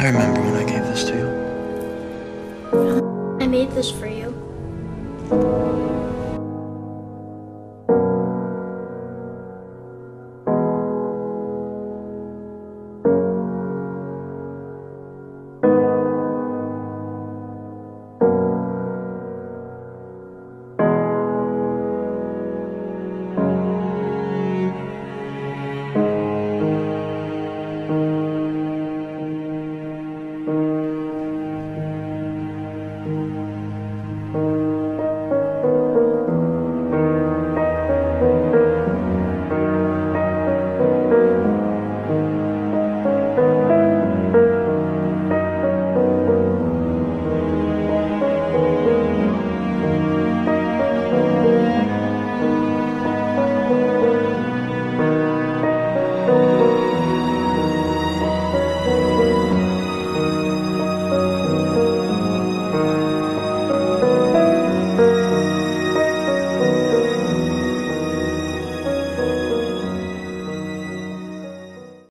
I remember when I gave this to you. I made this for you.